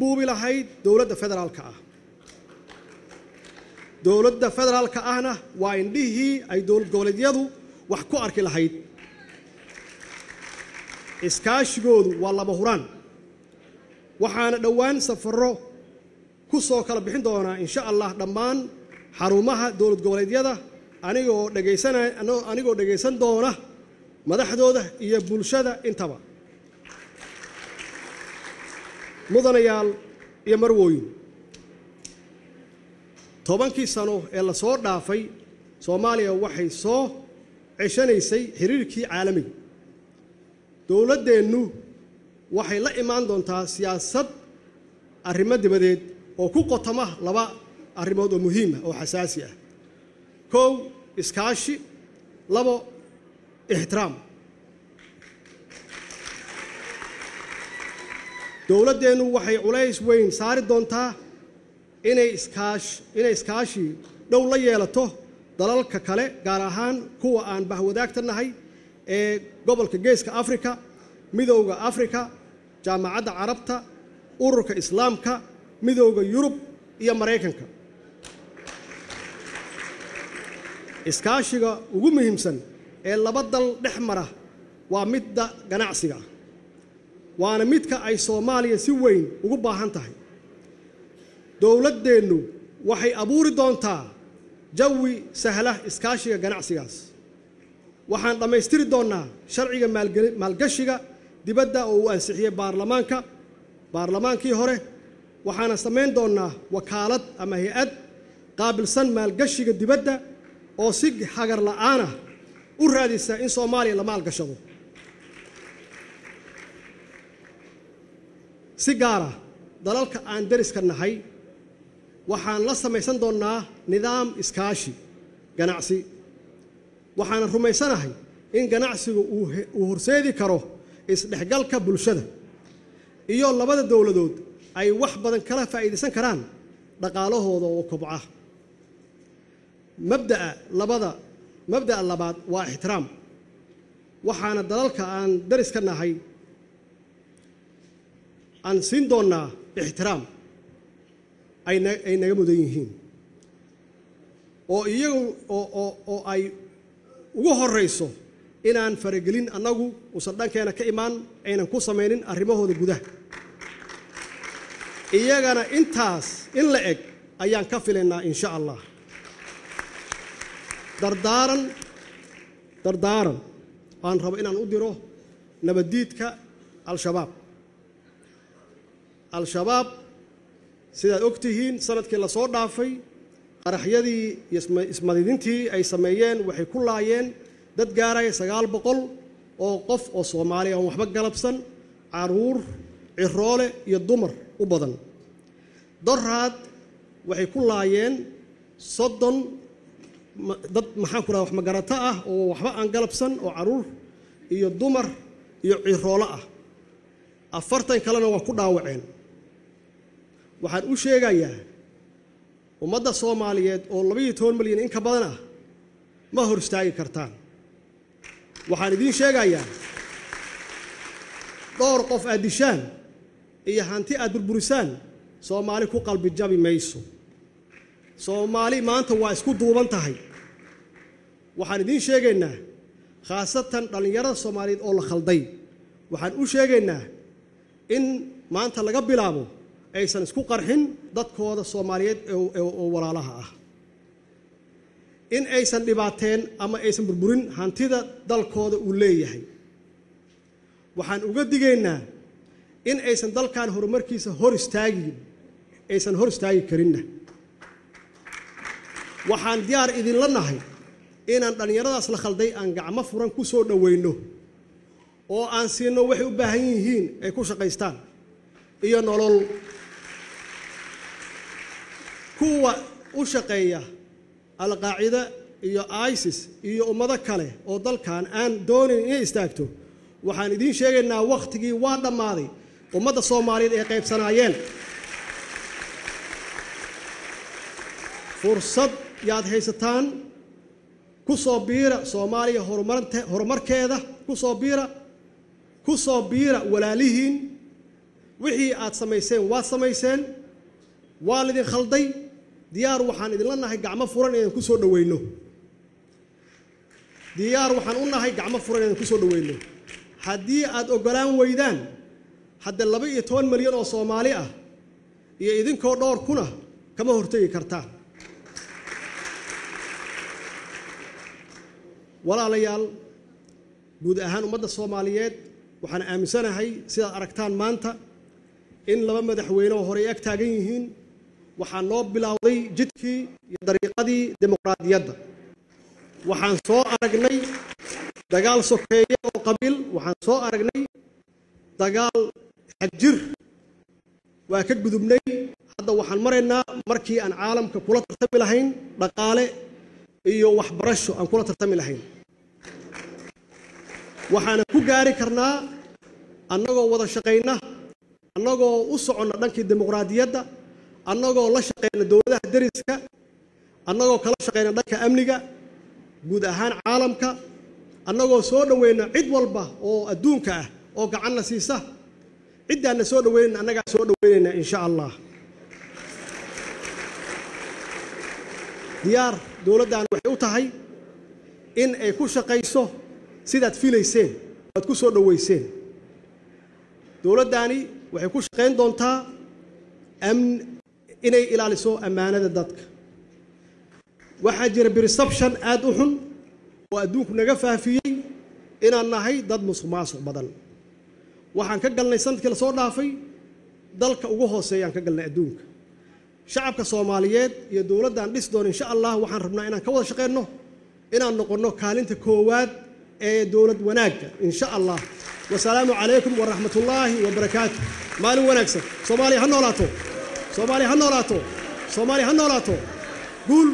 buubi lahayd dowladda federaalka ah. Dowladda federaalka ahna waa indhihii ay dowlad goboleedyadu wax ku arki lahayd. Iskaashigoodu waa laba huraan. Waxaana dhowaan safarro ku soo kala bixin doonaa insha allah dhammaan xarumaha dowlad goboleedyada anigoo dhegaysanay anigoo dhegaysan doona madaxdooda iyo bulshada intaba mudanayaal iyo marwooyin tobankii sano ee la soo dhaafay soomaaliya waxay soo ceshanaysay xiriirkii caalamiga dowladdeennu waxay la imaan doontaa siyaasad arrimo dibadeed oo ku qotoma laba arrimood oo muhiim ah oo xasaasi ah. Kow iskaashi labo ixtiraam dowladdeennu waxay culays weyn saari doontaa inay inay iskaashi dhow la yeelato dalalka kale gaar ahaan kuwa aan bahwadaagta nahay ee gobolka geeska afrika midowda afrika jaamacadda carabta ururka islaamka midowda yurub iyo maraykanka iskaashiga ugu muhiimsan ee laba dal dhex mara waa midda ganacsiga. ah waana midka ay soomaaliya si weyn ugu baahan tahay. Dowladdeennu waxay abuuri doontaa jawi sahla iskaashiga ganacsigaas. Waxaan dhammaystiri doonnaa sharciga maalgashiga dibadda oo uu ansixiyey baarlamaanka baarlamaankii hore. Waxaana samayn doonnaa wakaalad ama hay'ad qaabilsan maalgashiga dibadda oo si hagar la'aan ah u raadisa in soomaaliya la maalgashado si gaara dalalka aan deriska nahay waxaan la samaysan doonnaa nidaam iskaashi ganacsi. Waxaana rumaysanahay in ganacsigu uu horseedi karo isdhexgalka bulshada iyo labada dowladood ay wax badan kala faa'iidaysan karaan dhaqaalahooda oo kobca. Mabda'a labada mabda'a labaad waa ixtiraam. Waxaana dalalka aan dariska nahay aan siin doonnaa ixtiraam. Ay naga mudan yihiin. Oo iyagu oo ay ugu horrayso inaan faragelin annagu uusan dhankeena ka imaan aynan ku samaynin arrimahooda gudaha. Iyagana intaas in la eg ayaan ka filaynaa insha allah. Dardaaran dardaaran. Aan rabo inaan u diro nabaddiidka al-shabaab al-shabaab sidaad og tihiin sannadkii la soo dhaafay qaraxyadii iyo ismadidintii ay sameeyeen waxay ku laayeen dad gaaraya sagaal boqol oo qof oo soomaaliya aan waxba galabsan carruur ciroole iyo dumar u badan. Doraad waxay ku laayeen soddon dad maxaan ku dhaha wax magarato ah oo waxba aan galabsan oo carruur iyo dumar iyo ciroolo ah. Afartan kalena waa ku dhaawaceen waxaan u sheegayaa ummadda soomaaliyeed oo labaiyo toban milyan in ka badan ah ma hor istaagi kartaan. Waxaan idiin sheegayaa dhowr qof aad dishaan iyo hanti aad burburisaan soomaali ku qalbi jabi mayso. Soomaali maanta waa isku duuban tahay. Waxaan idiin sheegaynaa khaasatan dhallinyarada soomaaliyeed oo la khalday. Waxaan u sheegaynaa in maanta laga bilaabo aysan isku qarxin dadkooda soomaaliyeed oo walaalaha ah. In aysan dhibaateen ama aysan burburin hantida dalkooda uu leeyahay. Waxaan uga digaynaa in aysan dalkan horumarkiisa hor istaagin aysan hor istaagi karinna. Waxaan diyaar idinla nahay inaan dhallinyaradaas la khalday aan gacmo furan ku soo dhoweyno oo aan siinno waxay u baahan yihiin ay ku shaqaystaan iyo nolol kuwa u shaqeeya alqaacida iyo isis iyo ummado kale oo dalkan aan doonayn inay istaagto waxaan idiin sheegaynaa wakhtigii waa dhammaaday ummadda soomaaliyeed ay qaybsanaayeen. Fursad yaad haysataan ku soo biira soomaaliya horumarkeeda ku soo biira ku soo biira walaalihiin. Wixii aad samayseen waad samayseen. Waa lidin khalday diyaar waxaan idinla nahay gacmo furan inaan ku soo dhoweyno diyaar waxaan u nahay gacmo furan inaan ku soo dhoweyno haddii aad oggolaan weydaan hadda laba iyo toban milyan oo soomaali ah iyo idinkoo dhowr kuna kama hortegi kartaan. walaalayaal guud ahaan ummadda soomaaliyeed waxaan aaminsanahay sidaad aragtaan maanta in laba madaxweyne oo horey ag taagan yihiin waxaa noo bilowday jidkii iyo dariiqadii dimuqraadiyadda waxaan soo aragnay dagaal sokeeye oo qabiil. Waxaan soo aragnay dagaal xagjir waa ka gudubnay. Hadda waxaan maraynaa markii aan caalamka kula tartami lahayn dhaqaale iyo waxbarasho aan kula tartami lahayn. Waxaana ku gaari karnaa annagoo wada shaqayna annagoo u soconna dhankii dimuqraadiyadda annagoo la shaqayna dowladaha deriska annagoo kala shaqayna dhanka amniga guud ahaan caalamka annagoo soo dhoweyna cid walba oo adduunka ah oo gacanna siisa ciddaanna soo dhoweynayn annagaa soo dhoweynayna insha allah. Diyaar dowladdan waxay u tahay in ay ku shaqayso sidaad filayseen waad ku soo dhoweyseen dowladdaani waxay ku shaqayn doontaa inay ilaaliso ammaanada dadka. Waxaa jira perception aad u xun oo adduunku naga faafiyey inaan nahay dad musuq maasuq badan. Waxaan ka galnay sannadkii la soo dhaafay dalka ugu hooseeyaan ka galnay adduunka. Shacabka soomaaliyeed iyo dowladdan dhis doon insha allah waxaan rabnaa inaan ka wada shaqeyno inaan noqonno kaalinta koowaad ee dowlad wanaagga insha allah. Wasalaamu calaykum waraxmatullaahi wabarakaatu maalin wanaagsan. Soomaaliya ha noolaato soomaaliya ha noolaato soomaaliya ha noolaato guul